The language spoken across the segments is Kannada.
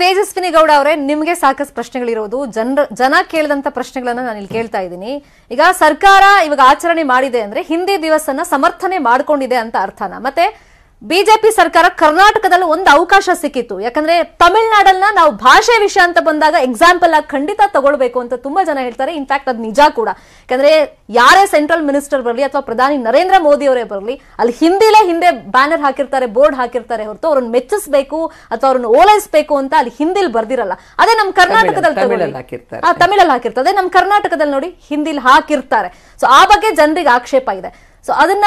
ತೇಜಸ್ವಿನಿ ಗೌಡ ಅವರೇ, ನಿಮಗೆ ಸಾಕಷ್ಟು ಪ್ರಶ್ನೆಗಳಿರೋದು. ಜನರ, ಜನ ಕೇಳಿದಂತ ಪ್ರಶ್ನೆಗಳನ್ನ ನಾನು ಇಲ್ಲಿ ಕೇಳ್ತಾ ಇದ್ದೀನಿ. ಈಗ ಸರ್ಕಾರ ಇವಾಗ ಆಚರಣೆ ಮಾಡಿದೆ ಅಂದ್ರೆ ಹಿಂದಿ ದಿವಸನ ಸಮರ್ಥನೆ ಮಾಡ್ಕೊಂಡಿದೆ ಅಂತ ಅರ್ಥನ. ಮತ್ತೆ ಬಿಜೆಪಿ ಸರ್ಕಾರ ಕರ್ನಾಟಕದಲ್ಲಿ ಒಂದು ಅವಕಾಶ ಸಿಕ್ಕಿತ್ತು. ಯಾಕಂದ್ರೆ ತಮಿಳ್ನಾಡನ್ನ ನಾವು ಭಾಷೆ ವಿಷಯ ಅಂತ ಬಂದಾಗ ಎಕ್ಸಾಂಪಲ್ ಆಗಿ ಖಂಡಿತ ತಗೊಳ್ಬೇಕು ಅಂತ ತುಂಬಾ ಜನ ಹೇಳ್ತಾರೆ. ಇನ್ಫ್ಯಾಕ್ಟ್ ಅದು ನಿಜ ಕೂಡ. ಯಾಕಂದ್ರೆ ಯಾರೇ ಸೆಂಟ್ರಲ್ ಮಿನಿಸ್ಟರ್ ಬರಲಿ ಅಥವಾ ಪ್ರಧಾನಿ ನರೇಂದ್ರ ಮೋದಿ ಅವರೇ ಬರಲಿ ಅಲ್ಲಿ ಹಿಂದಿಲೇ ಹಿಂದೆ ಬ್ಯಾನರ್ ಹಾಕಿರ್ತಾರೆ ಬೋರ್ಡ್ ಹಾಕಿರ್ತಾರೆ ಹೊರತು ಅವ್ರನ್ನ ಮೆಚ್ಚಿಸ್ಬೇಕು ಅಥವಾ ಅವ್ರನ್ನ ಓಲೈಸ್ಬೇಕು ಅಂತ ಅಲ್ಲಿ ಹಿಂದಿಲ್ ಬರ್ದಿರಲ್ಲ. ಅದೇ ನಮ್ಮ ಕರ್ನಾಟಕದಲ್ಲಿ ತಮಿಳಲ್ಲಿ ಹಾಕಿರ್ತಾರೆ. ಆ, ತಮಿಳಲ್ಲಿ ಹಾಕಿರ್ತಾರೆ ಅದೇ ನಮ್ ಕರ್ನಾಟಕದಲ್ಲಿ ನೋಡಿ ಹಿಂದಿಲ್ ಹಾಕಿರ್ತಾರೆ. ಸೊ ಆ ಬಗ್ಗೆ ಜನರಿಗೆ ಆಕ್ಷೇಪ ಇದೆ. ಸೊ ಅದನ್ನ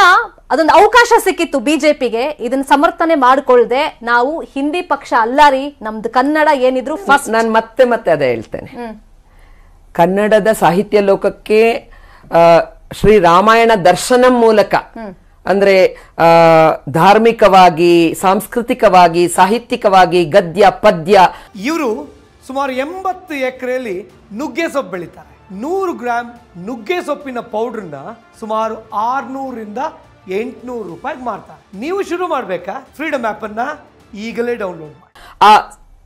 ಅದೊಂದು ಅವಕಾಶ ಸಿಕ್ಕಿತ್ತು ಬಿಜೆಪಿಗೆ. ಇದನ್ನ ಸಮರ್ಥನೆ ಮಾಡಿಕೊಳ್ಳದೆ ನಾವು ಹಿಂದಿ ಪಕ್ಷ ಅಲ್ಲ ರೀ ನಮ್ದು ಕನ್ನಡ ಏನಿದ್ರು ಫಸ್ಟ್ ನಾನು ಮತ್ತೆ ಮತ್ತೆ ಅದೇ ಹೇಳ್ತೇನೆ. ಕನ್ನಡದ ಸಾಹಿತ್ಯ ಲೋಕಕ್ಕೆ ಶ್ರೀ ರಾಮಾಯಣ ದರ್ಶನ ಮೂಲಕ ಅಂದ್ರೆ ಧಾರ್ಮಿಕವಾಗಿ ಸಾಂಸ್ಕೃತಿಕವಾಗಿ ಸಾಹಿತ್ಯಿಕವಾಗಿ ಗದ್ಯ ಪದ್ಯ. ಇವರು ಸುಮಾರು ಎಂಬತ್ತು ಎಕರೆಯಲ್ಲಿ ನುಗ್ಗೆ ಸೊಪ್ಪು ಬೆಳೀತಾರೆ ನೂರು ಗ್ರಾಮ್ ನುಗ್ಗೆ ಸೊಪ್ಪಿನ ಪೌಡ್ರನ್ನ ಸುಮಾರು ಆರ್ನೂರಿಂದ ಎಂಟುನೂರು ರೂಪಾಯಿಗೆ ಮಾರ್ತಾರೆ. ನೀವು ಶುರು ಮಾಡಬೇಕಾ? ಫ್ರೀಡಮ್ ಆ್ಯಪನ್ನು ಈಗಲೇ ಡೌನ್ಲೋಡ್ ಮಾಡಿ. ಆ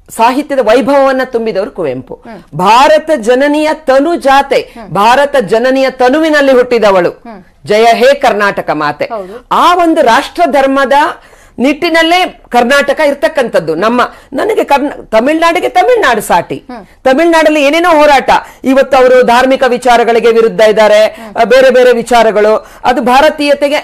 ಸಾಹಿತ್ಯದ ವೈಭವವನ್ನ ತುಂಬಿದವರು ಕುವೆಂಪು. ಭಾರತ ಜನನಿಯ ತನು ಜಾತೆ ಭಾರತ ಜನನಿಯ ತನುವಿನಲ್ಲಿ ಹುಟ್ಟಿದವಳು. ಜಯ ಹೇ ಕರ್ನಾಟಕ ಮಾತೆ. ಆ ಒಂದು ರಾಷ್ಟ್ರ ಧರ್ಮದ ನಿಟ್ಟಿನಲ್ಲೇ ಕರ್ನಾಟಕ ಇರ್ತಕ್ಕಂಥದ್ದು. ನಮ್ಮ ನನಗೆ ಕರ್ನ ತಮಿಳ್ನಾಡಿಗೆ ತಮಿಳ್ನಾಡು ಸಾಟಿ. ತಮಿಳ್ನಾಡಲ್ಲಿ ಏನೇನೋ ಹೋರಾಟ. ಇವತ್ತು ಅವರು ಧಾರ್ಮಿಕ ವಿಚಾರಗಳಿಗೆ ವಿರುದ್ಧ ಇದ್ದಾರೆ. ಬೇರೆ ಬೇರೆ ವಿಚಾರಗಳು. ಅದು ಭಾರತೀಯತೆಗೆ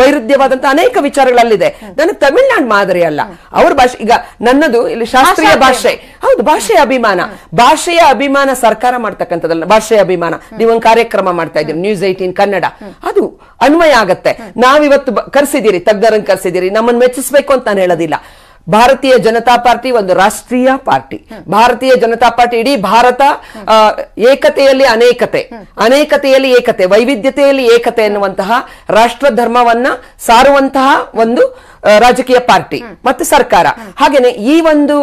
ವೈರುಧ್ಯವಾದಂತಹ ಅನೇಕ ವಿಚಾರಗಳಲ್ಲಿದೆ. ನನಗೆ ತಮಿಳ್ನಾಡು ಮಾದರಿ ಅಲ್ಲ. ಅವ್ರ ಭಾಷೆ ಈಗ ನನ್ನದು ಇಲ್ಲಿ ಶಾಸ್ತ್ರೀಯ ಭಾಷೆ. ಹೌದು ಭಾಷೆಯ ಅಭಿಮಾನ. ಭಾಷೆಯ ಅಭಿಮಾನ ಸರ್ಕಾರ ಮಾಡ್ತಕ್ಕಂಥದ್ದಲ್ಲ ಭಾಷೆಯ ಅಭಿಮಾನ. ನೀವೊಂದು ಕಾರ್ಯಕ್ರಮ ಮಾಡ್ತಾ ಇದ್ದೀರಿ ನ್ಯೂಸ್ ಏಟೀನ್ ಕನ್ನಡ. ಅದು ಅನ್ವಯ ಆಗತ್ತೆ. ನಾವಿವತ್ತು ಇವತ್ತು ಕರ್ಸಿದ್ದೀರಿ ತಜ್ಞರನ್ನು ಕರ್ಸಿದ್ದೀರಿ. ನಮ್ಮನ್ನು ಮೆಚ್ಚಿಸ್ಬೇಕು ಅಂತ ನಾನು ಹೇಳೋದಿಲ್ಲ ಭಾರತೀಯ ಜನತಾ ಪಾರ್ಟಿ ಒಂದು ರಾಷ್ಟ್ರೀಯ ಪಾರ್ಟಿ. ಭಾರತೀಯ ಜನತಾ ಪಾರ್ಟಿ ಇಡೀ ಭಾರತ ಏಕತೆಯಲ್ಲಿ ಅನೇಕತೆ. ಅನೇಕತೆಯಲ್ಲಿ ಏಕತೆ ವೈವಿಧ್ಯತೆಯಲ್ಲಿ ಏಕತೆ ಎನ್ನುವಂತಹ ರಾಷ್ಟ್ರ ಧರ್ಮವನ್ನ ಸಾರುವಂತಹ ಒಂದು ರಾಜಕೀಯ ಪಾರ್ಟಿ ಮತ್ತು ಸರ್ಕಾರ. ಹಾಗೇನೆ ಈ ಒಂದು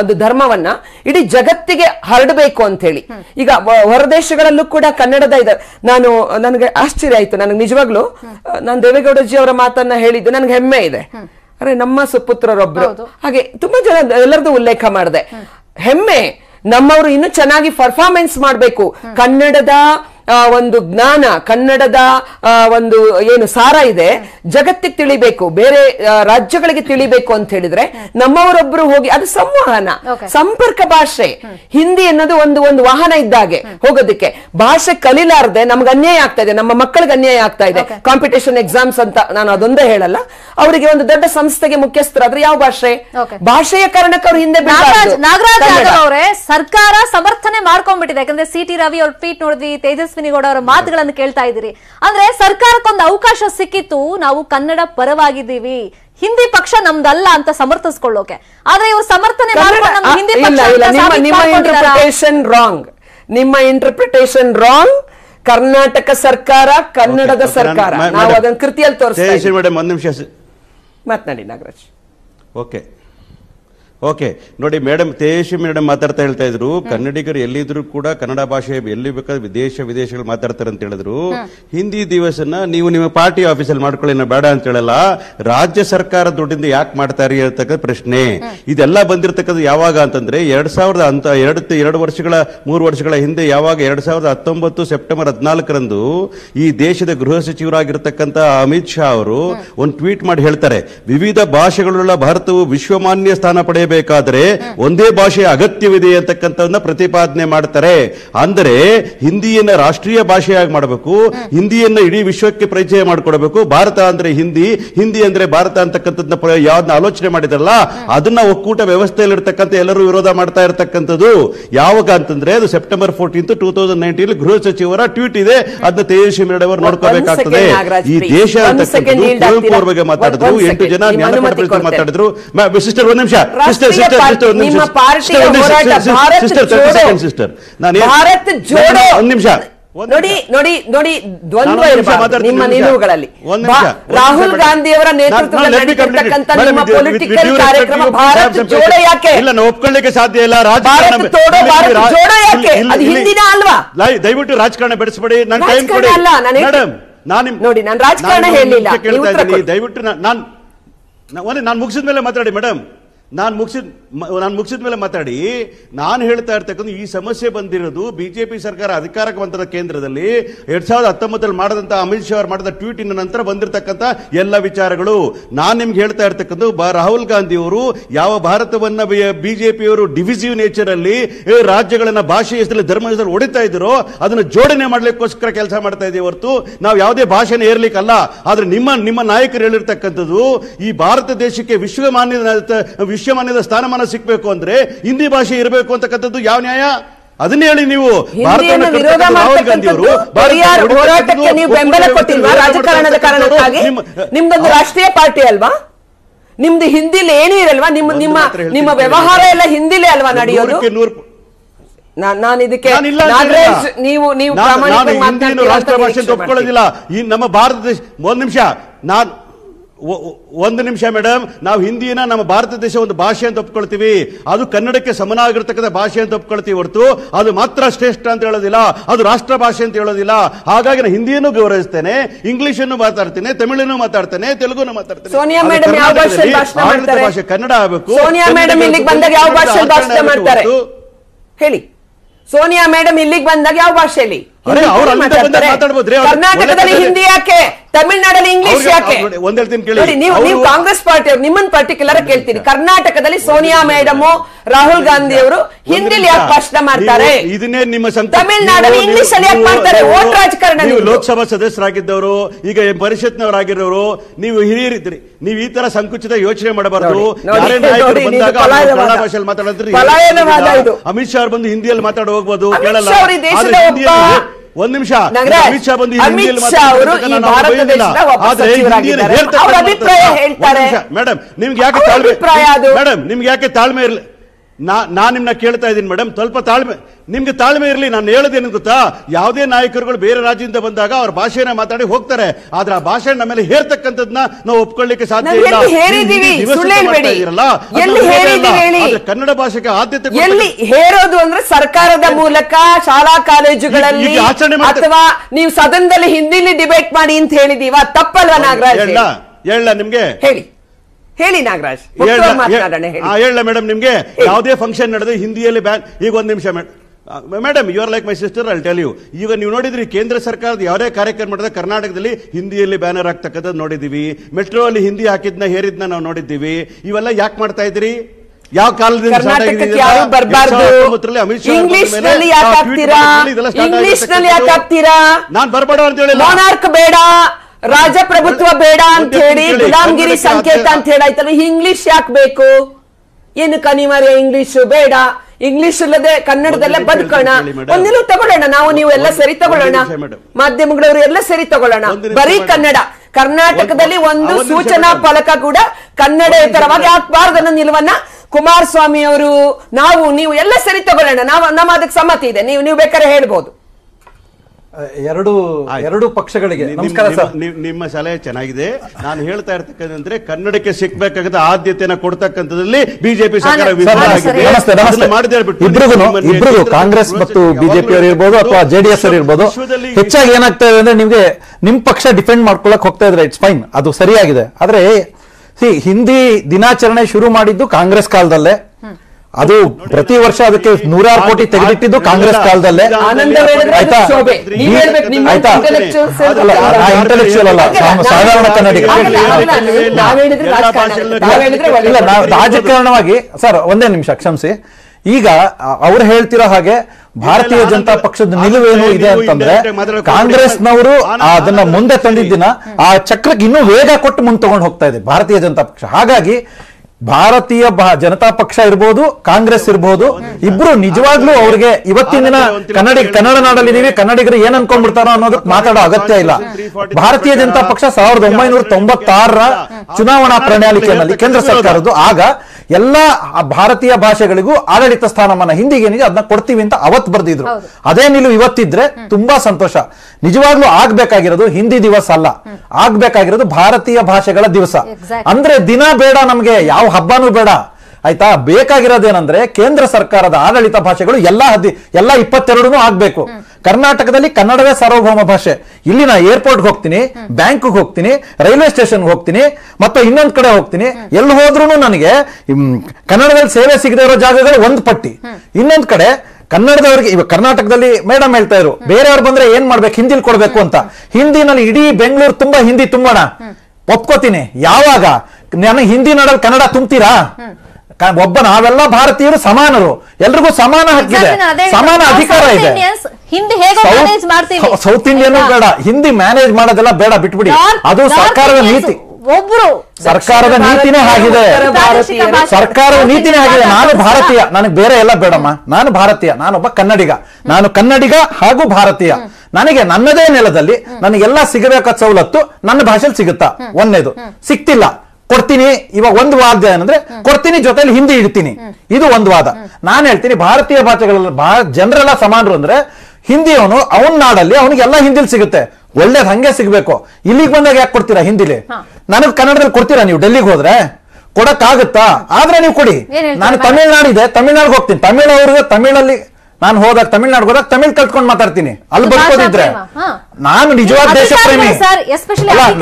ಒಂದು ಧರ್ಮವನ್ನ ಇಡೀ ಜಗತ್ತಿಗೆ ಹರಡಬೇಕು ಅಂತ ಹೇಳಿ ಈಗ ಹೊರದೇಶಗಳಲ್ಲೂ ಕೂಡ ಕನ್ನಡದ ಇದೆ. ನಾನು ನನಗೆ ಆಶ್ಚರ್ಯ ಆಯ್ತು. ನನಗೆ ನಿಜವಾಗ್ಲೂ ನಾನು ದೇವೇಗೌಡಜಿ ಅವರ ಮಾತನ್ನ ಹೇಳಿದ್ದು ನನಗೆ ಹೆಮ್ಮೆ ಇದೆ. ಅರೆ ನಮ್ಮ ಸುಪುತ್ರರೊಬ್ರು. ಹಾಗೆ ತುಂಬಾ ಜನ ಎಲ್ಲರದು ಉಲ್ಲೇಖ ಮಾಡಿದೆ. ಹೆಮ್ಮೆ ನಮ್ಮವರು ಇನ್ನು ಚೆನ್ನಾಗಿ ಪರ್ಫಾರ್ಮೆನ್ಸ್ ಮಾಡಬೇಕು. ಕನ್ನಡದ ಒಂದು ಜ್ಞಾನ ಕನ್ನಡದ ಒಂದು ಏನು ಸಾರ ಇದೆ. ಜಗತ್ತಿಗೆ ತಿಳಿಬೇಕು ಬೇರೆ ರಾಜ್ಯಗಳಿಗೆ ತಿಳಿಬೇಕು ಅಂತ ಹೇಳಿದ್ರೆ ನಮ್ಮವರೊಬ್ರು ಹೋಗಿ ಅದು ಸಂವಹನ ಸಂಪರ್ಕ ಭಾಷೆ. ಹಿಂದಿ ಅನ್ನೋದು ಒಂದು ಒಂದು ವಾಹನ ಇದ್ದಾಗೆ ಹೋಗೋದಕ್ಕೆ. ಭಾಷೆ ಕಲಿಲಾರ್ದೆ ನಮ್ಗೆ ಅನ್ಯಾಯ ಆಗ್ತಾ ಇದೆ ನಮ್ಮ ಮಕ್ಕಳಿಗೆ ಅನ್ಯಾಯ ಆಗ್ತಾ ಇದೆ. ಕಾಂಪಿಟೇಷನ್ ಎಕ್ಸಾಮ್ಸ್ ಅಂತ ನಾನು ಅದೊಂದೇ ಹೇಳಲ್ಲ. ಅವರಿಗೆ ಒಂದು ದೊಡ್ಡ ಸಂಸ್ಥೆಗೆ ಮುಖ್ಯಸ್ಥರಾದ್ರೆ ಯಾವ ಭಾಷೆ. ಭಾಷೆಯ ಕಾರಣಕ್ಕೆ ಅವ್ರು ಹಿಂದೆ ನಾಗರಾಜ್ ಅವರೇ ಸರ್ಕಾರ ಸಮರ್ಥನೆ ಮಾಡ್ಕೊಂಡ್ಬಿಟ್ಟಿದೆ. ಯಾಕಂದ್ರೆ ಸಿ ಟಿ ರವಿ ಅವ್ರ ಟ್ವೀಟ್ ನೋಡಿದ್ವಿ ತೇಜಸ್ವಿನಿ ಗೌಡ ಅವರ ಮಾತುಗಳನ್ನು ಕೇಳ್ತಾ ಇದ್ದೀರಿ. ಅಂದ್ರೆ ಸರ್ಕಾರಕ್ಕೊಂದು ಅವಕಾಶ ಸಿಕ್ಕಿತ್ತು ನಾವು ಕನ್ನಡ ಪರವಾಗಿದ್ದೀವಿ. ಹಿಂದಿ ಪಕ್ಷ ನಮ್ದಲ್ಲ ಅಂತ ಸಮರ್ಥಿಸ್ಕೊಳ್ಳೋಕೆ. ಆದ್ರೆ ಇವರು ಸಮರ್ಥನೆ ಮಾಡ್ಕೊಂಡು ಹಿಂದಿ ಪಕ್ಷ ಅಂತ ನಿಮ್ಮ ಸಾಬೀತು ನಿಮ್ಮ ಮಾಡ್ಕೊಂಡಿದ್ದಾರಾ? ಇಂಟರ್ಪ್ರಿಟೇಷನ್ ರಾಂಗ್ ನಿಮ್ಮ ಇಂಟರ್ಪ್ರಿಟೇಷನ್ ರಾಂಗ್ ಕರ್ನಾಟಕ ಸರ್ಕಾರ ಕನ್ನಡದ ಸರ್ಕಾರ. ನಾವು ಅದನ್ನ ಕೃತಿಯಲ್ಲಿ ತೋರಿಸ್ತೀವಿ ಜಯಶ್ರೀ ಮೇಡಮ್ ಒಂದು ನಿಮಿಷ. ಮಾತನಾಡಿ ನಾಗರಾಜ್. ಓಕೆ ಓಕೆ ನೋಡಿ ಮೇಡಮ್ ತೇಜಸ್ವಿ ಮೇಡಮ್ ಮಾತಾಡ್ತಾ ಹೇಳ್ತಾ ಇದ್ರು. ಕನ್ನಡಿಗರು ಎಲ್ಲಿದ್ರು ಕೂಡ ಕನ್ನಡ ಭಾಷೆ ಎಲ್ಲಿ ಬೇಕಾದ್ರೆ ವಿದೇಶ ವಿದೇಶಗಳು ಮಾತಾಡ್ತಾರೆ ಅಂತ ಹೇಳಿದ್ರು. ಹಿಂದಿ ದಿವಸನ ನೀವು ನಿಮ್ಮ ಪಾರ್ಟಿ ಆಫೀಸಲ್ಲಿ ಮಾಡ್ಕೊಳ್ಳಿ ಬೇಡ ಅಂತ ಹೇಳಲ್ಲ. ರಾಜ್ಯ ಸರ್ಕಾರ ದುಡ್ಡಿಂದ ಯಾಕೆ ಮಾಡ್ತಾರೆ ಅಂತಕ್ಕಂಥ ಪ್ರಶ್ನೆ. ಇದೆಲ್ಲ ಬಂದಿರತಕ್ಕದ್ದು ಯಾವಾಗ ಅಂತಂದ್ರೆ ಎರಡ್ ಸಾವಿರದ ಅಂತ ಎರಡು ಎರಡು ವರ್ಷಗಳ ಮೂರು ವರ್ಷಗಳ ಹಿಂದೆ ಯಾವಾಗ ಎರಡ್ ಸಾವಿರದ ಹತ್ತೊಂಬತ್ತು ಸೆಪ್ಟೆಂಬರ್ ಹದಿನಾಲ್ಕರಂದು ಈ ದೇಶದ ಗೃಹ ಸಚಿವರಾಗಿರ್ತಕ್ಕಂಥ ಅಮಿತ್ ಶಾ ಅವರು ಒಂದು ಟ್ವೀಟ್ ಮಾಡಿ ಹೇಳ್ತಾರೆ. ವಿವಿಧ ಭಾಷೆಗಳುಳ್ಳ ಭಾರತವು ವಿಶ್ವಮಾನ್ಯ ಸ್ಥಾನ ಪಡೆಯಬೇಕಾದರೆ ಒಂದೇ ಭಾಷೆಯ ಅಗತ್ಯವಿದೆ ಅಂತಕ್ಕಂಥದನ್ನ ಪ್ರತಿಪಾದನೆ ಮಾಡ್ತಾರೆ. ಅಂದರೆ ಹಿಂದಿಯನ್ನ ರಾಷ್ಟ್ರೀಯ ಭಾಷೆಯಾಗಿ ಮಾಡಬೇಕು ಹಿಂದಿಯನ್ನ ಇಡೀ ವಿಶ್ವಕ್ಕೆ ಪರಿಚಯ ಮಾಡಿಕೊಡಬೇಕು. ಭಾರತ ಅಂದ್ರೆ ಹಿಂದಿ ಹಿಂದಿ ಅಂದ್ರೆ ಭಾರತ ಅಂತಕ್ಕಂಥದ್ದನ್ನ ಯಾವ್ದನ್ನ ಆಲೋಚನೆ ಮಾಡಿದ್ರಲ್ಲ ಅದನ್ನ ಒಕ್ಕೂಟ ವ್ಯವಸ್ಥೆಯಲ್ಲಿ ಇರ್ತಕ್ಕಂಥ ಎಲ್ಲರೂ ವಿರೋಧ ಮಾಡ್ತಾ ಇರತಕ್ಕಂಥದ್ದು. ಯಾವಾಗ ಅಂತಂದ್ರೆ ಅದು September fourteen two thousand nineteen ಗೃಹ ಸಚಿವರ ಟ್ವೀಟ್ ಇದೆ. ಅದನ್ನ ತೇಜಸ್ವಿ ಮೇಡಮ್ ಅವರು ನೋಡ್ಕೋಬೇಕಾಗ್ತದೆ ಈ ದೇಶ ಅಂತಕ್ಕಂಥದ್ದು ಕುವೆಂಪು ಅವ್ರ ಬಗ್ಗೆ ಮಾತಾಡಿದ್ರು ಎಂಟು ಜನ ಜ್ಞಾನಪೀಠ ಮಾತಾಡಿದ್ರು. ಸಿಸ್ಟರ್ ಒಂದ್ ನಿಮಿಷ. ನಿಮ್ಮ ಪಾರ್ಟಿಯ ಹೋರಾಟ ಭಾರತ್ ಜೋಡೋ. ಭಾರತ್ ಜೋಡೋ. ಒಂದ್ ನಿಮಿಷ. ನೋಡಿ ನೋಡಿ ನೋಡಿ ದ್ವಂದ್ವ ಇರಬಾರ್ದು ನಿಮ್ಮ ನಿಲುವುಗಳಲ್ಲಿ. ರಾಹುಲ್ ಗಾಂಧಿ ಅವರ ನೇತೃತ್ವದಲ್ಲಿ. ನಡೀತಿರ್ತಕ್ಕಂಥ ನಿಮ್ಮ ಪೊಲಿಟಿಕಲ್ ಕಾರ್ಯಕ್ರಮ ಭಾರತ್ ಜೋಡೋ ಯಾಕೆ? ಇಲ್ಲ ನಾವು ಒಪ್ಕೊಳ್ಳಿಕ್ಕೆ ಸಾಧ್ಯ ಇಲ್ಲ. ರಾಜಕಾರಣ ಭಾರತ್ ತೋಡೋ, ಇಲ್ಲಿ- ಜೋಡೋ ಯಾಕೆ? ಅದು ಹಿಂದಿನ ಅಲ್ವಾ? ದಯವಿಟ್ಟು ರಾಜಕಾರಣ ಬೆಳೆಸಬೇಡಿ. ನನ್ನ ಟೈಮ್ ಕೊಡಿ. ಅಲ್ಲ, ನಾನು ಹೇಳ್ತೀನಿ. ಮೇಡಮ್ ನಾನು ನೋಡಿ, ನಾನು ರಾಜಕಾರಣ ಹೇಳಿಲ್ಲ. ದಯವಿಟ್ಟು ನಾನು ನಾನು ಮುಗಿಸಿದ ಮೇಲೆ ಮಾತಾಡಿ ಮೇಡಮ್ ನಾನು ಮುಗಿಸಿದ ನಾನು ಮುಗಿಸಿದ ಮೇಲೆ ಮಾತಾಡಿ, ನಾನು ಹೇಳ್ತಾ ಇರ್ತಕ್ಕಂಥ ಈ ಸಮಸ್ಯೆ ಬಂದಿರೋದು ಬಿಜೆಪಿ ಸರ್ಕಾರ ಅಧಿಕಾರಕ್ಕೆ ಬಂದ ಕೇಂದ್ರದಲ್ಲಿ ಎರಡ್ ಸಾವಿರದ ಹತ್ತೊಂಬತ್ತರಲ್ಲಿ ಮಾಡಿದಂಥ ಅಮಿತ್ ಶಾ ಅವರು ಮಾಡಿದ ಟ್ವೀಟಿನ ನಂತರ ಬಂದಿರತಕ್ಕಂಥ ಎಲ್ಲ ವಿಚಾರಗಳು. ನಾನು ನಿಮ್ಗೆ ಹೇಳ್ತಾ ಇರ್ತಕ್ಕಂಥ ಬ- ರಾಹುಲ್ ಗಾಂಧಿ ಅವರು ಯಾವ ಭಾರತವನ್ನ ಬಿಜೆಪಿಯವರು ಡಿವಿಸಿವ್ ನೇಚರ್ ಅಲ್ಲಿ ರಾಜ್ಯಗಳನ್ನ ಭಾಷೆ ಹೆಸರಲ್ಲಿ ಧರ್ಮ ಹೆಸರಲ್ಲಿ ಹೊಡಿತಾ ಇದ್ರು ಅದನ್ನ ಜೋಡಣೆ ಮಾಡಲಿಕ್ಕೋಸ್ಕರ ಕೆಲಸ ಮಾಡ್ತಾ ಇದೀವಿ ಹೊರತು. ನಾವು ಯಾವುದೇ ಭಾಷೆನ ಏರ್ಲಿಕ್ಕಲ್ಲ, ಆದರೆ ನಿಮ್ಮ ನಿಮ್ಮ ನಾಯಕರು ಹೇಳಿರ್ತಕ್ಕಂಥದ್ದು, ಈ ಭಾರತ ದೇಶಕ್ಕೆ ವಿಶ್ವಮಾನ್ಯದ ವಿಶ್ವಮಾನ್ಯದ ಸ್ಥಾನಮಾನ ಸಿಕ್ಬೇಕು ಅಂದ್ರೆ ಹಿಂದಿ ಭಾಷೆ ಇರಬೇಕು ಅಂತಕ್ಕಂಥದ್ದು ಯಾವ ನ್ಯಾಯ? ಅದನ್ನೇ ಹೇಳಿ ನೀವು ಹೋರಾಟಕ್ಕೆ ನೀವು ಬೆಂಬಲ ಕೊಟ್ಟಿಲ್ವಾ? ರಾಜಕಾರಣದ ಕಾರಣಕ್ಕಾಗಿ? ನಿಮ್ದೊಂದು ರಾಷ್ಟ್ರೀಯ ಪಾರ್ಟಿ ಅಲ್ವಾ? ನಿಮ್ದು ಹಿಂದಿಲಿ ಏನೂ ಇರಲ್ವಾ? ನಿಮ್ಮ ನಿಮ್ಮ ನಿಮ್ಮ ವ್ಯವಹಾರ ಎಲ್ಲ ಹಿಂದಿಲೇ ಅಲ್ವಾ ನಡೆಯೋದು? ನಾನ್- ಇದಕ್ಕೆ ನೀವು ನೀವು ಮಾತನಾಡ್ತೀರಾ ಅಂತ ರಾಷ್ಟ್ರ ಭಾಷೆ ಒಪ್ಕೊಳ್ಳೋದಿಲ್ಲ. ಈ ನಮ್ಮ ಭಾರತ ದೇಶ ಒಂದ್ ನಿಮಿಷ. ನಾನ್ ಒಂದು ನಿಮಿಷ ಮೇಡಮ್ ನಾವು ಹಿಂದಿನ ನಮ್ಮ ಭಾರತ ದೇಶ ಒಂದು ಭಾಷೆ ಅಂತ ಒಪ್ಕೊಳ್ತೀವಿ. ಅದು ಕನ್ನಡಕ್ಕೆ ಸಮನಾಗಿರ್ತಕ್ಕಂಥ ಭಾಷೆ ಅಂತ ಒಪ್ಕೊಳ್ತೀವಿ ಹೊರತು. ಅದು ಮಾತ್ರ ಶ್ರೇಷ್ಠ ಅಂತ ಹೇಳೋದಿಲ್ಲ. ಅದು ರಾಷ್ಟ್ರ ಭಾಷೆ ಅಂತ ಹೇಳೋದಿಲ್ಲ. ಹಾಗಾಗಿ ನಾನು ಹಿಂದಿಯನ್ನು ಗೌರವಿಸ್ತೇನೆ. ಇಂಗ್ಲಿಷ್ ಅನ್ನು ಮಾತಾಡ್ತೇನೆ ತಮಿಳನ್ನು ಮಾತಾಡ್ತೇನೆ ತೆಲುಗುನು ಮಾತಾಡ್ತೇನೆ. ಆಡಳಿತ ಭಾಷೆ ಕನ್ನಡ ಆಗಬೇಕು. ಹೇಳಿ. ಸೋನಿಯಾ ಮೇಡಮ್ ಇಲ್ಲಿಗೆ ಬಂದಾಗ ಯಾವ ಭಾಷೆಯಲ್ಲಿ? ಕರ್ನಾಟಕದಲ್ಲಿ ಹಿಂದಿ ಯಾಕೆ? ತಮಿಳ್ನಾಡಲ್ಲಿ ಇಂಗ್ಲಿಷ್ ಯಾಕೆ? ಅವ್ರು- ಒಂದ್ ಹೇಳ್ತೀನಿ ಕೇಳಿ. ನೀವು ನೀವು ಕಾಂಗ್ರೆಸ್ ಪಾರ್ಟಿ ಅವ್ರು ನಿಮ್ಮನ್ನ ಪರ್ಟಿಕ್ಯುಲರ್ ಕೇಳ್ತೀನಿ. ಕರ್ನಾಟಕದಲ್ಲಿ ಸೋನಿಯಾ ಮೇಡಮ್ ರಾಹುಲ್ ಗಾಂಧಿ ಅವರು ಹಿಂದಿಲಿ ಯಾಕೆ ಭಾಷಣ ಮಾಡ್ತಾರೆ? ಇದನ್ನೇ ನಿಮ್ಮ ತಮಿಳ್ನಾಡಲ್ಲಿ ಇಂಗ್ಲಿಷ್ ಅಲ್ಲಿ ಯಾಕೆ ಮಾಡ್ತಾರೆ? ಓಟ್ ರಾಜಕಾರಣ. ನೀವು ಲೋಕಸಭಾ ಸದಸ್ಯರಾಗಿದ್ದವರು ಈಗ ಪರಿಷತ್ನವರಾಗಿರೋರು ನೀವು ಹಿರಿಯರಿದ್ರಿ ನೀವು ಈ ತರ ಸಂಕುಚಿತ ಯೋಚನೆ ಮಾಡಬಾರದು. ಭಾಷೆಯಲ್ಲಿ ಮಾತಾಡಿದ್ರೆ ಅಮಿತ್ ಶಾ ಅವ್ರು ಬಂದು ಹಿಂದಿಯಲ್ಲಿ ಮಾತಾಡ ಹೋಗ್ಬೋದು ಕೇಳಲ್ಲ. ಒಂದ್ ನಿಮಿಷ. ಅಮಿತ್ ಶಾ ಬಂದು ಮೇಡಮ್ ನಿಮ್ಗೆ ಯಾಕೆ ತಾಳ್ಮೆ ಅಭಿಪ್ರಾಯ ಅದು. ಮೇಡಮ್ ನಿಮ್ಗೆ ಯಾಕೆ ತಾಳ್ಮೆ ಇರಲಿ ನಾ ನಾನು ನಿಮ್ಮನ್ನ ಕೇಳ್ತಾ ಇದ್ದೀನಿ ಮೇಡಮ್ ಸ್ವಲ್ಪ ತಾಳ್ಮೆ ನಿಮ್ಗೆ ತಾಳ್ಮೆ ಇರಲಿ ನಾನು ಹೇಳೋದೇನು ಗೊತ್ತಾ? ಯಾವುದೇ ನಾಯಕರುಗಳು ಬೇರೆ ರಾಜ್ಯದಿಂದ ಬಂದಾಗ ಅವ್ರ ಭಾಷೆನ ಮಾತಾಡಿ ಹೋಗ್ತಾರೆ. ಆದ್ರೆ ಆ ಭಾಷೆ ನಮ್ಮ ಮೇಲೆ ಹೇರ್ತಕ್ಕಂಥದ್ನ ನಾವು ಒಪ್ಕೊಳ್ಳಿಕ್ಕೆ ಸಾಧ್ಯ ಇಲ್ಲ. ಕನ್ನಡ ಭಾಷೆಗೆ ಆದ್ಯತೆ ಹೇರೋದು ಅಂದ್ರೆ ಸರ್ಕಾರದ ಮೂಲಕ ಶಾಲಾ ಕಾಲೇಜುಗಳಲ್ಲಿ ಆಚರಣೆ ಅಥವಾ ನೀವು ಸದನದಲ್ಲಿ ಹಿಂದಿಲಿ ಡಿಬೇಟ್ ಮಾಡಿ ಅಂತ ಹೇಳಿದೀವ? ತಪ್ಪಲ್ವಾ ನಾಗರಾಜ್? ಹೇಳ ಹೇಳ ನಿಮ್ಗೆ. ಹೇಳಿ. ಹೇಳಿ ನಾಗರಾಜ್ ಹೇಳ. ಮೇಡಮ್ ನಿಮ್ಗೆ ಯಾವುದೇ ಫಂಕ್ಷನ್ ನಡೆದ್ರೆ ಹಿಂದಿಯಲ್ಲಿ ಬ್ಯಾನ್ ಈಗ ಒಂದ್ ನಿಮಿಷ madam you are like my sister I'll tell you ಈಗ ನೀವು ನೋಡಿದ್ರಿ ಕೇಂದ್ರ ಸರ್ಕಾರದ ಯಾವುದೇ ಕಾರ್ಯಕ್ರಮ ಮಾಡಿದ್ರೆ ಕರ್ನಾಟಕದಲ್ಲಿ ಹಿಂದಿಯಲ್ಲಿ ಬ್ಯಾನರ್ ಹಾಕ್ತಕ್ಕಂಥದ್ದು ನೋಡಿದೀವಿ ಮೆಟ್ರೋ ಅಲ್ಲಿ ಹಿಂದಿ ಹಾಕಿದ್ನ ಹೇರಿದ್ನ ನಾವು ನೋಡಿದ್ದೀವಿ. ಇವೆಲ್ಲ ಯಾಕೆ ಮಾಡ್ತಾ ಇದ್ರಿ ಯಾವ ಕಾಲದಿಂದ ಕರ್ನಾಟಕಕ್ಕೆ ಯಾರು ಬರಬಾರ್ದು. 2019 ಅಮಿತ್ ಶಾ ಇಂಗ್ಲಿಷ್ ನಾನ್ ಬರಬೇಡ ಅಂತ ಹೇಳಿ ಮೋನಾರ್ಕ್ ಬೇಡ. ರಾಜಪ್ರಭುತ್ವ ಬೇಡ ಅಂತ ಹೇಳಿ ಗುಲಾಮ್ಗಿರಿ ಸಂಕೇತ ಅಂತ ಹೇಳಾಯ್ತಲ್ಲ ಇಂಗ್ಲಿಷ್ ಯಾಕೆ ಬೇಕು? ಏನು ಅನಿವಾರ್ಯ ಇಂಗ್ಲಿಷ್ ಬೇಡ. ಇಂಗ್ಲಿಷ್ ಇಲ್ಲದೆ ಕನ್ನಡದಲ್ಲೇ ಬದುಕೋಣ. ಒಂದಿನ ಒಂದ್ ನಿಲುವು ತಗೊಳ್ಳೋಣ. ನಾವು ನೀವು ಎಲ್ಲ ಸರಿ ತಗೊಳ್ಳೋಣ. ಮಾಧ್ಯಮಗಳವರು ಎಲ್ಲ ಸರಿ ತಗೊಳ್ಳೋಣ. ಬರೀ ಕನ್ನಡ. ಕರ್ನಾಟಕದಲ್ಲಿ ಒಂದು- ಸೂಚನಾ. ಫಲಕ ಕೂಡ ಕನ್ನಡೇತರವಾಗಿ ಹಾಕ್ಬಾರ್ದು ಅನ್ನೋ ನಿಲುವನ್ನ ಕುಮಾರಸ್ವಾಮಿ ಅವರು ನಾವು ನೀವು ಎಲ್ಲ ಸರಿ ತಗೊಳ್ಳೋಣ. ನಾವು ನಮ್ಮ ಅದಕ್ಕೆ ಸಮ್ಮತಿ ಇದೆ. ನೀವು ನೀವು ಬೇಕಾದ್ರೆ ಹೇಳ್ಬೋದು. ಎರಡು. ಎರಡು ಪಕ್ಷಗಳಿಗೆ. ನಿಮ್- ನಮಸ್ಕಾರ ನಿಮ್ಮ- ಸರ್. ನಿಮ್ಮ- ಸಲಹೆ ಚೆನ್ನಾಗಿದೆ. ನಾನು ಹೇಳ್ತಾ ಇರ್ತಕ್ಕಂದ್ರೆ ಕನ್ನಡಕ್ಕೆ ಸಿಕ್ಬೇಕಾಗದ ಆದ್ಯತೆನ ಕೊಡ್ತಕ್ಕಂಥದ್ದಲ್ಲಿ ಬಿಜೆಪಿ ಸರ್ಕಾರ ಇಬ್ರಿಗೂ ಕಾಂಗ್ರೆಸ್ ಮತ್ತು ಬಿಜೆಪಿ ಅವರು ಇರ್ಬೋದು ಅಥವಾ ಜೆಡಿಎಸ್ ಅವರು ಇರ್ಬೋದು. ಹೆಚ್ಚಾಗಿ ಏನಾಗ್ತಾ ಇದೆ ಅಂದ್ರೆ ನಿಮ್ಗೆ ನಿಮ್ ಪಕ್ಷ ಡಿಫೆಂಡ್ ಮಾಡ್ಕೊಳಕ್ ಹೋಗ್ತಾ ಇದ್ರೆ ಇಟ್ಸ್ ಫೈನ್ ಅದು ಸರಿಯಾಗಿದೆ. ಆದ್ರೆ ಸಿ ಹಿಂದಿ ದಿನಾಚರಣೆ ಶುರು ಮಾಡಿದ್ದು ಕಾಂಗ್ರೆಸ್ ಕಾಲದಲ್ಲೇ. ಅದು ಪ್ರತಿ ವರ್ಷ ಅದಕ್ಕೆ ನೂರಾರು ಕೋಟಿ ತೆಗೆದಿಟ್ಟಿದ್ದು ಕಾಂಗ್ರೆಸ್ ಕಾಲದಲ್ಲೇ ಆಯ್ತಾ? ಆಯ್ತಾ? ಅಲ್ಲ, ನಾ intellectual ಅಲ್ಲ, ಸಾಧಾರಣ ಕನ್ನಡಿಗ. ಇಲ್ಲ ರಾಜಕಾರಣವಾಗಿ ಸರ್ ಒಂದೇ ನಿಮಿಷ ಕ್ಷಮಿಸಿ ಈಗ ಅವ್ರು ಹೇಳ್ತಿರೋ ಹಾಗೆ ಭಾರತೀಯ ಜನತಾ ಪಕ್ಷದ ನಿಲುವೇನು ಇದೆ ಅಂತಂದ್ರೆ ಕಾಂಗ್ರೆಸ್ನವರು ಅದನ್ನ ಮುಂದೆ. ತಂದಿದ್ದಿನ ಆ ಚಕ್ರಕ್ಕೆ ಇನ್ನೂ ವೇಗ ಕೊಟ್ಟು ಮುಂದೆ ತಗೊಂಡು ಹೋಗ್ತಾ ಇದೆ ಭಾರತೀಯ ಜನತಾ ಪಕ್ಷ ಹಾಗಾಗಿ ಭಾರತೀಯ ಬಾ- ಜನತಾ ಪಕ್ಷ ಇರ್ಬೋದು ಕಾಂಗ್ರೆಸ್ ಇರ್ಬೋದು ಇಬ್ರು ನಿಜವಾಗ್ಲೂ ಅವ್ರಿಗೆ ಇವತ್ತಿನ ದಿನ ಕನ್ನಡ ಕನ್ನಡ ನಾಡಲ್ಲಿದ್ದೀವಿ ಕನ್ನಡಿಗರು ಏನ್ ಅನ್ಕೊಂಡ್ಬಿಡ್ತಾರೋ ಅನ್ನೋದಕ್ಕೆ ಮಾತಾಡೋ ಅಗತ್ಯ ಇಲ್ಲ. ಭಾರತೀಯ ಜನತಾ ಪಕ್ಷ ಸಾವಿರದ ಒಂಬೈನೂರ ತೊಂಬತ್ತಾರರ ಚುನಾವಣಾ ಪ್ರಣಾಳಿಕೆಯಲ್ಲಿ ಕೇಂದ್ರ ಸರ್ಕಾರದ್ದು. ಆಗ ಎಲ್ಲ ಭಾರತೀಯ ಭಾಷೆಗಳಿಗೂ ಆಡಳಿತ ಸ್ಥಾನಮಾನ ಹಿಂದಿಗೆ ಏನಿದೆ ಅದನ್ನ ಕೊಡ್ತೀವಿ ಅಂತ ಅವತ್ ಬರ್ದಿದ್ರು. ಅದೇ ನಿಲುವು ಇವತ್ತಿದ್ರೆ ತುಂಬಾ ಸಂತೋಷ. ನಿಜವಾಗ್ಲೂ ಆಗ್ಬೇಕಾಗಿರೋದು ಹಿಂದಿ ದಿವಸ ಅಲ್ಲ. ಆಗ್ಬೇಕಾಗಿರೋದು ಭಾರತೀಯ ಭಾಷೆಗಳ ದಿವಸ. ಅಂದ್ರೆ ದಿನ ಬೇಡ ನಮ್ಗೆ ಯಾವ ಹಬ್ಬನೂ ಬೇಡ. ಆಯ್ತಾ? ಬೇಕಾಗಿರೋದೇನಂದ್ರೆ ಕೇಂದ್ರ ಸರ್ಕಾರದ ಆಡಳಿತ ಭಾಷೆಗಳು ಎಲ್ಲಾ ಹದಿ ಎಲ್ಲಾ ಇಪ್ಪತ್ತೆರಡೂ ಆಗ್ಬೇಕು. ಕರ್ನಾಟಕದಲ್ಲಿ ಕನ್ನಡವೇ ಸಾರ್ವಭೌಮ ಭಾಷೆ. ಇಲ್ಲಿ ನಾ ಏರ್ಪೋರ್ಟ್ ಹೋಗ್ತೀನಿ ಬ್ಯಾಂಕ್ ಹೋಗ್ತೀನಿ ರೈಲ್ವೆ ಸ್ಟೇಷನ್ ಹೋಗ್ತೀನಿ ಮತ್ತೆ ಇನ್ನೊಂದ್ ಕಡೆ ಹೋಗ್ತೀನಿ. ಎಲ್ಲಿ ಹೋದ್ರೂ ನನಗೆ ಕನ್ನಡದಲ್ಲಿ ಸೇವೆ ಸಿಗದೆ ಇರೋ ಜಾಗಗಳು ಒಂದು ಪಟ್ಟಿ. ಇನ್ನೊಂದ್ ಕಡೆ ಕನ್ನಡದವರಿಗೆ ಇವಾಗ ಕರ್ನಾಟಕದಲ್ಲಿ ಮೇಡಮ್ ಹೇಳ್ತಾ ಇದ್ರು ಬೇರೆಯವ್ರು ಬಂದ್ರೆ ಏನ್ ಮಾಡ್ಬೇಕು ಹಿಂದಿಲ್ ಕೊಡ್ಬೇಕು ಅಂತ. ಹಿಂದಿನಲ್ಲಿ ಇಡೀ ಬೆಂಗಳೂರು ತುಂಬಾ ಹಿಂದಿ ತುಂಬೋಣ. ಒಪ್ಕೋತೀನಿ ಯಾವಾಗ? ನನಗೆ ಹಿಂದಿ ನಾಡಲ್ಲಿ ಕನ್ನಡ ತುಂಬ್ತೀರಾ? ಒಬ್ಬ ನಾವೆಲ್ಲ ಭಾರತೀಯರು ಸಮಾನರು. ಎಲ್ರಿಗೂ ಸಮಾನ ಹಕ್ಕಿದೆ. ಸಮಾನ ಅಧಿಕಾರ ಇದೆ. ಹಿಂದಿ ಹೇಗೋ manage ಮಾಡ್ತೀವಿ. ಸೌತ್ ಇಂಡಿಯನ್ ಬೇಡ ಹಿಂದಿ ಮ್ಯಾನೇಜ್ ಮಾಡೋದೆಲ್ಲ ಬೇಡ ಬಿಟ್ಬಿಡಿ. ಅದು ಸರ್ಕಾರದ ನೀತಿ. ಒಬ್ರು ಸರ್ಕಾರದ ನೀತಿನೇ ಆಗಿದೆ. ಸರ್ಕಾರದ ನೀತಿನೇ ಆಗಿದೆ. ನಾನು ಭಾರತೀಯ. ನನಗೆ ಬೇರೆ ಎಲ್ಲ ಬೇಡಮ್ಮ. ನಾನು ಭಾರತೀಯ. ನಾನೊಬ್ಬ ಕನ್ನಡಿಗ. ನಾನು ಕನ್ನಡಿಗ ಹಾಗೂ ಭಾರತೀಯ. ನನಗೆ ನನ್ನದೇ ನೆಲದಲ್ಲಿ ನನಗೆಲ್ಲ ಸಿಗಬೇಕಾದ ಸವಲತ್ತು ನನ್ನ ಭಾಷೆಲಿ ಸಿಗುತ್ತಾ? ಒಂದೇದು. ಸಿಕ್ತಿಲ್ಲ. ಕೊಡ್ತೀನಿ. ಇವಾಗ ಒಂದು ವಾದ ಏನಂದ್ರೆ ಕೊಡ್ತೀನಿ ಜೊತೆಲಿ ಹಿಂದಿ ಇಡ್ತೀನಿ. ಇದು ಒಂದು ವಾದ. ನಾನು ಹೇಳ್ತೀನಿ ಭಾರತೀಯ ಭಾಷೆಗಳಲ್ಲಿ ಬಹಳ ಜನರೆಲ್ಲ ಸಮಾನರು ಅಂದ್ರೆ ಹಿಂದಿಯವನು ಅವನ್ ನಾಡಲ್ಲಿ ಅವನಿಗೆಲ್ಲ ಹಿಂದಿಲಿ ಸಿಗುತ್ತೆ. ಒಳ್ಳೇದ್ ಹಂಗೆ ಸಿಗ್ಬೇಕು. ಇಲ್ಲಿಗೆ ಬಂದಾಗ ಯಾಕೆ ಕೊಡ್ತೀರಾ ಹಿಂದಿಲಿ? ನನಗ್ ಕನ್ನಡದಲ್ಲಿ ಕೊಡ್ತೀರಾ ನೀವು? ಡೆಲ್ಲಿಗೆ ಹೋದ್ರೆ? ಕೊಡಕ್ಕಾಗುತ್ತಾ? ಆದ್ರೆ ನೀವು ಕೊಡಿ. ನಾನು ತಮಿಳ್ನಾಡು ನಾನು ತಮಿಳ್ನಾಡಿದೆ ತಮಿಳ್ನಾಡಿಗೆ ಹೋಗ್ತೀನಿ. ತಮಿಳ್ ಅವ್ರಿಗೆ ತಮಿಳಲ್ಲಿ ನಾನು ಹೋದಾಗ ತಮಿಳ್ನಾಡಿಗೆ ಹೋದಾಗ ತಮಿಳ್ ಕಲ್ತ್ಕೊಂಡು ಮಾತಾಡ್ತೀನಿ. ಅಲ್ಲಿ ಬರ್ಕೋದಿದ್ರೆ. ನಾನು ನಿಜವಾದ ದೇಶ ಪ್ರೇಮಿ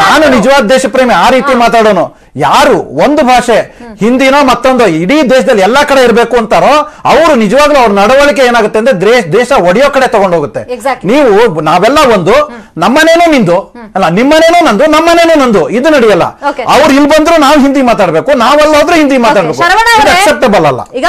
ನಾನು. ನಿಜವಾದ ದೇಶ ಪ್ರೇಮಿ ಆ ರೀತಿ ಮಾತಾಡೋನು. ಯಾರು ಒಂದು ಭಾಷೆ ಹಿಂದಿನೋ ಮತ್ತೊಂದು ಇಡೀ ದೇಶದಲ್ಲಿ ಎಲ್ಲಾ ಕಡೆ ಇರಬೇಕು ಅಂತಾರೋ ಅವರು ನಿಜವಾಗ್ಲೂ ಅವ್ರ ನಡವಳಿಕೆ ಏನಾಗುತ್ತೆ ಅಂದ್ರೆ ದೇಶ ದೇಶ ಒಡೆಯೋ ಕಡೆ ತಗೊಂಡೋಗುತ್ತೆ. ನೀವು ನಾವೆಲ್ಲ ಒಂದು ನಮ್ಮನೇನೋ ನಿಂದು ಅಲ್ಲ ನಿಮ್ಮನೇನೋ ನಂದು ನಮ್ಮನೇನೋ ನಂದು ಇದು ನಡೆಯಲ್ಲ. ಅವ್ರು ಇಲ್ಲಿ ಬಂದ್ರು ನಾವು ಹಿಂದಿ ಮಾತಾಡ್ಬೇಕು ನಾವೆಲ್ಲ ಹಿಂದಿ ಮಾತಾಡ್ಬೇಕು. ಅಕ್ಸೆಪ್ಟಬಲ್ ಅಲ್ಲ. ಈಗ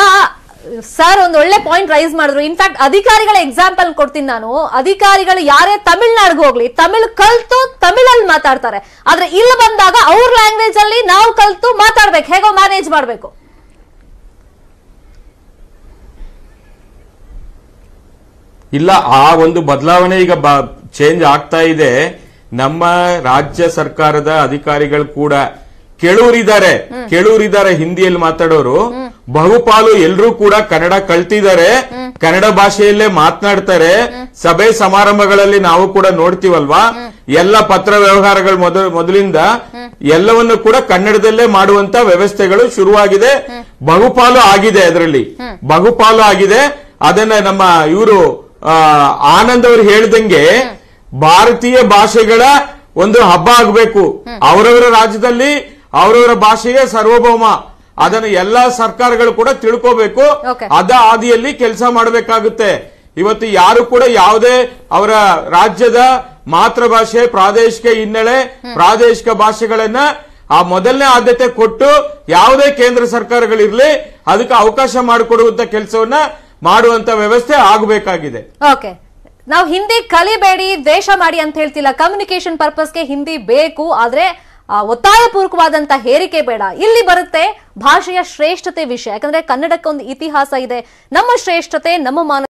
ಸರ್ ಒಂದು ಒಳ್ಳೆ ಪಾಯಿಂಟ್ ರೈಸ್ ಮಾಡಿದ್ರು. ಇನ್ಫ್ಯಾಕ್ಟ್ ಅಧಿಕಾರಿಗಳ ಎಕ್ಸಾಂಪಲ್ ಕೊಡ್ತೀನಿ ನಾನು. ಅಧಿಕಾರಿಗಳು ಯಾರೇ ತಮಿಳ್ನಾಡಿಗೆ ಹೋಗ್ಲಿ ತಮಿಳ್ ಕಲ್ತು ತಮಿಳಲ್ಲಿ ಮಾತಾಡ್ತಾರೆ. ಆದ್ರೆ ಇಲ್ಲಿ ಬಂದಾಗ ಅವ್ರ ಲ್ಯಾಂಗ್ವೇಜ್ ಅಲ್ಲಿ ನಾವು ಕಲ್ತು ಮಾತಾಡ್ಬೇಕು. ಹೇಗೋ ಮ್ಯಾನೇಜ್ ಮಾಡ್ಬೇಕು. ಇಲ್ಲ ಆ ಒಂದು ಬದಲಾವಣೆ ಈಗ ಚೇಂಜ್ ಆಗ್ತಾ ಇದೆ. ನಮ್ಮ ರಾಜ್ಯ ಸರ್ಕಾರದ ಅಧಿಕಾರಿಗಳು ಕೂಡ ಕೆಲವರಿದ್ದಾರೆ ಕೆಲವರಿದ್ದಾರೆ ಹಿಂದಿಯಲ್ಲಿ ಮಾತಾಡೋರು. ಬಹುಪಾಲು ಎಲ್ಲರೂ ಕೂಡ ಕನ್ನಡ ಕಲ್ತಿದ್ದಾರೆ. ಕನ್ನಡ ಭಾಷೆಯಲ್ಲೇ ಮಾತನಾಡ್ತಾರೆ. ಸಭೆ ಸಮಾರಂಭಗಳಲ್ಲಿ ನಾವು ಕೂಡ ನೋಡ್ತೀವಲ್ವಾ? ಎಲ್ಲ ಪತ್ರ ವ್ಯವಹಾರಗಳು ಮೊದಲು ಮೊದಲಿಂದ ಎಲ್ಲವನ್ನು ಕೂಡ ಕನ್ನಡದಲ್ಲೇ ಮಾಡುವಂತ ವ್ಯವಸ್ಥೆಗಳು ಶುರುವಾಗಿದೆ. ಬಹುಪಾಲು ಆಗಿದೆ ಅದರಲ್ಲಿ. ಬಹುಪಾಲು ಆಗಿದೆ. ಅದನ್ನ ನಮ್ಮ ಇವರು ಆನಂದ್ ಅವರು ಹೇಳ್ದಂಗೆ ಭಾರತೀಯ ಭಾಷೆಗಳ ಒಂದು ಹಬ್ಬ ಆಗಬೇಕು. ಅವರವರ ರಾಜ್ಯದಲ್ಲಿ ಅವರವರ ಭಾಷೆಗೆ ಸಾರ್ವಭೌಮ. ಅದನ್ನು ಎಲ್ಲಾ ಸರ್ಕಾರಗಳು ಕೂಡ ತಿಳ್ಕೋಬೇಕು. ಅದ ಹಾದಿಯಲ್ಲಿ ಕೆಲಸ ಮಾಡಬೇಕಾಗುತ್ತೆ. ಇವತ್ತು ಯಾರು ಕೂಡ ಯಾವುದೇ ಅವರ ರಾಜ್ಯದ ಮಾತೃಭಾಷೆ ಪ್ರಾದೇಶಿಕ ಹಿನ್ನೆಲೆ ಪ್ರಾದೇಶಿಕ ಭಾಷೆಗಳನ್ನ ಆ ಮೊದಲನೇ ಆದ್ಯತೆ ಕೊಟ್ಟು ಯಾವುದೇ ಕೇಂದ್ರ ಸರ್ಕಾರಗಳಿರ್ಲಿ ಅದಕ್ಕೆ ಅವಕಾಶ ಮಾಡಿಕೊಡುವಂತ ಕೆಲಸವನ್ನ ಮಾಡುವಂತ ವ್ಯವಸ್ಥೆ ಆಗಬೇಕಾಗಿದೆ. ಓಕೆ ನಾವು ಹಿಂದಿ ಕಲಿಬೇಡಿ ದ್ವೇಷ ಮಾಡಿ ಅಂತ ಹೇಳ್ತಿಲ್ಲ. ಕಮ್ಯುನಿಕೇಶನ್ ಪರ್ಪಸ್ಗೆ ಹಿಂದಿ ಬೇಕು. ಆದ್ರೆ ಒತ್ತಾಯಪೂರ್ವಕವಾದಂತ ಹೇರಿಕೆ ಬೇಡ. ಇಲ್ಲಿ ಬರುತ್ತೆ ಭಾಷೆಯ ಶ್ರೇಷ್ಠತೆ ವಿಷಯ. ಯಾಕಂದ್ರೆ ಕನ್ನಡಕ್ಕೆ ಒಂದು ಇತಿಹಾಸ ಇದೆ. ನಮ್ಮ ಶ್ರೇಷ್ಠತೆ, ನಮ್ಮ ಮಾನ